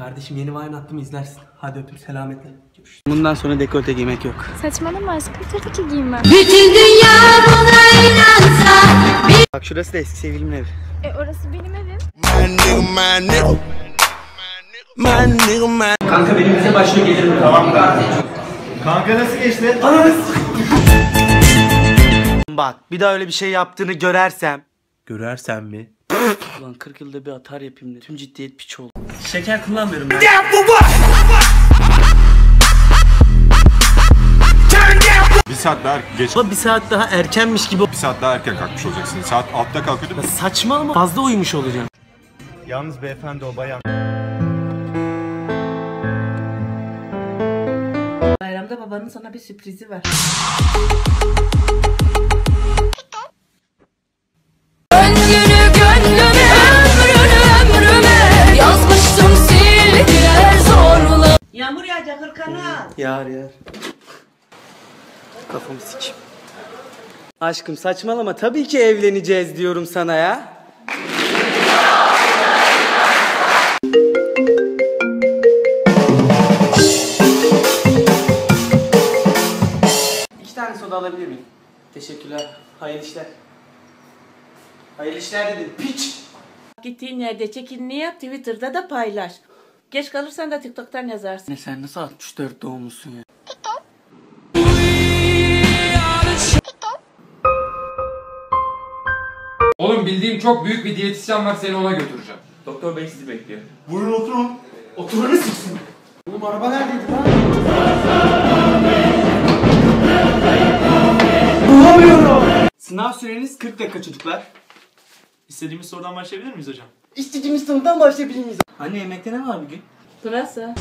Kardeşim yeni Vine attım izlersin. Hadi öptüm selametle. Görüşürüz. Bundan sonra dekolte giymek yok. Saçmalama aşkım tabii ki giymem. Bak şurası da eski sevgilimin evi. E orası benim evim. Kanka benim bize başlıyor gelir mi? Tamam Kanka nasıl geçti? Bak bir daha öyle bir şey yaptığını görersem. Görersen mi? Ulan 40 yılda bir atar yapayım dedim. Tüm ciddiyet piç oldu. Şeker kullanmıyorum ben. Bir saat daha geç. Baba bir saat daha erkenmiş gibi. Bir saat daha erken kalkmış olacaksın. Saat 6'da kalkıyordum. Saçmalama fazla uyumuş olacağım. Yalnız beyefendi o bayan. Bayramda babanın sana bir sürprizi var. Yağacak hırkanı al. Yar yar. Kafamı sikeyim. Aşkım saçmalama tabii ki evleneceğiz diyorum sana ya. İki tane soda alabilir miyim? Teşekkürler. Hayırlı işler. Hayırlı işler dedim. Piç. Gittiğin yerde çekinini yap Twitter'da da paylaş. Geç kalırsan da TikTok'tan yazarsın. Ne sen nasıl 64 doğumlusun ya? Oğlum bildiğim çok büyük bir diyetisyen var seni ona götüreceğim. Doktor bey sizi bekliyor. Buyurun oturun. Oturanı siksin. Oğlum araba neredeydi lan? Sınav süreniz 40 dakika çocuklar. İstediğimiz sorudan başlayabilir miyiz hocam? İstediğimiz sorudan başlayabilir miyiz? Anne yemekte ne var bugün? Pırasa.